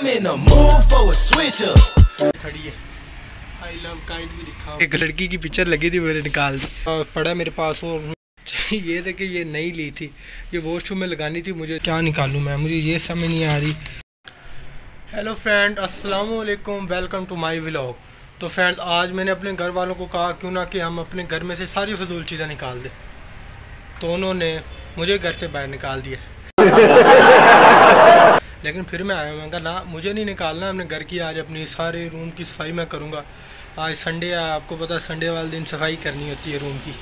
I'm in the mood for a switch up. खड़ी है। I love kind भी दिखा एक लड़की की पिक्चर लगी थी मैंने निकाल दी। और पड़ा मेरे पास और ये देखिए ये नहीं ली थी। ये वॉशरूम में लगानी थी मुझे। क्या निकालूँ मैं? मुझे ये समझ नहीं आ रही। हेलो फ्रेंड अस्सलाम वालेकुम वेलकम टू माय व्लॉग तो फ्रेंड आज मैंने अपने घर वालों को कहा क्यों ना कि हम अपने घर में से सारी फजूल चीज़ें निकाल दें। तो उन्होंने मुझे घर से बाहर निकाल दिया। लेकिन फिर मैं आया मैं कहा, ना, मुझे नहीं निकालना अपने घर की आज अपनी सारे रूम की सफ़ाई मैं करूँगा। आज संडे है, आपको पता संडे वाले दिन सफ़ाई करनी होती है रूम की।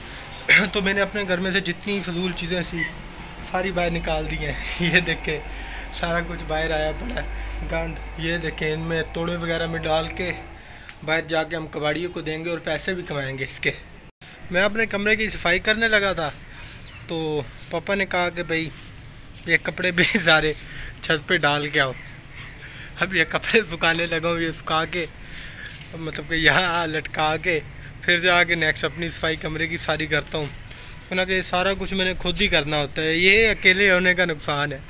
तो मैंने अपने घर में से जितनी फजूल चीज़ें सी सारी बाहर निकाल दी हैं। ये देखे, सारा कुछ बाहर आया पड़ा गंद, ये देखें, इनमें तोड़े वगैरह में डाल के बाहर जाके हम कबाड़ियों को देंगे और पैसे भी कमाएँगे इसके। मैं अपने कमरे की सफ़ाई करने लगा था तो पापा ने कहा कि, भाई, ये कपड़े भी सारे छत पे डाल के आओ। अब ये कपड़े सुखाने लगा, ये सुखा के मतलब कि यहाँ लटका के, फिर से आके नेक्स्ट अपनी सफ़ाई कमरे की सारी करता हूँ। ना कि सारा कुछ मैंने खुद ही करना होता है। ये अकेले होने का नुकसान है।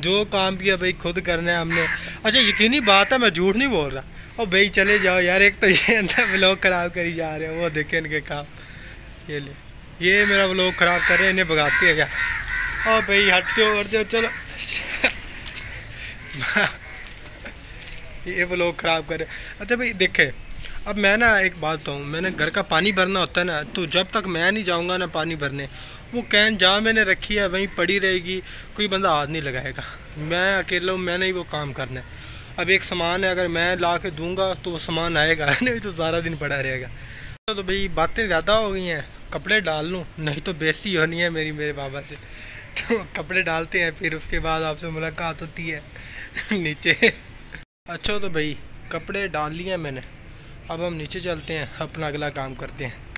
जो काम किया भाई, खुद करना है हमने। अच्छा यकीनी बात है, मैं झूठ नहीं बोल रहा। और भाई, चले जाओ यार, एक तो ये अंदर ब्लॉग ख़राब करी जा रहे हैं, वो देखे इनके काम। ये ले, ये मेरा ब्लॉग ख़राब कर रहे हैं, इन्हें भगाते हैं क्या? और भाई हटते हो, चलो। ये वो लोग ख़राब कर अच्छा भाई, देखे, अब मैं ना एक बात बताऊँ, मैंने घर का पानी भरना होता है ना तो जब तक मैं नहीं जाऊँगा ना पानी भरने, वो कैन जहाँ मैंने रखी है, वहीं पड़ी रहेगी, कोई बंदा हाथ नहीं लगाएगा। मैं अकेला हूँ, मैंने ही वो काम करना है। अब एक सामान है, अगर मैं ला के दूँगा तो वो सामान आएगा, नहीं तो सारा दिन पड़ा रहेगा। तो भाई, बातें ज़्यादा हो गई हैं, कपड़े डाल लूँ, नहीं तो बेइज्जती होनी है मेरी, मेरे बाबा से। तो कपड़े डालते हैं, फिर उसके बाद आपसे मुलाकात होती है। नीचे। अच्छा तो भाई, कपड़े डाल लिए मैंने। अब हम नीचे चलते हैं, अपना अगला काम करते हैं।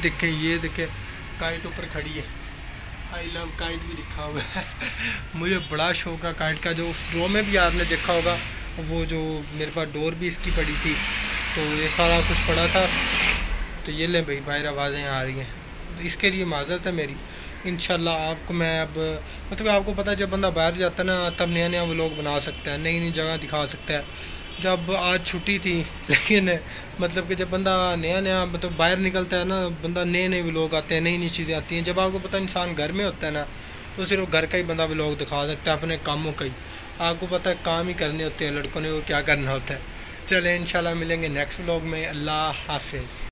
देखें, ये देखें, काइट ऊपर खड़ी है। आई लव काइट भी लिखा हुआ है। मुझे बड़ा शौक है काइट का, जो उस ड्रो में भी आपने देखा होगा, वो जो मेरे पास डोर भी इसकी पड़ी थी तो ये सारा कुछ पड़ा था। तो ये ले भाई, बाहर आवाज़ें आ रही हैं। तो इसके लिए माजरत है मेरी। इन आपको मैं अब मतलब आपको पता है, जब बंदा बाहर जाता है ना, तब नया नया वो लोग बना सकता है नई नई जगह दिखा सकता है। जब आज छुट्टी थी, लेकिन मतलब कि जब बंदा नया नया मतलब बाहर निकलता है ना, बंदा नए नए व्लॉग आते हैं, नई नई चीज़ें आती हैं। जब आपको पता इंसान घर में होता है ना तो सिर्फ़ घर का ही बंदा व्लॉग दिखा सकता है, अपने कामों का ही। आपको पता है काम ही करने होते हैं लड़कों ने, वो क्या करना होता है। चले, इंशाल्लाह मिलेंगे नेक्स्ट व्लॉग में। अल्लाह हाफिज़।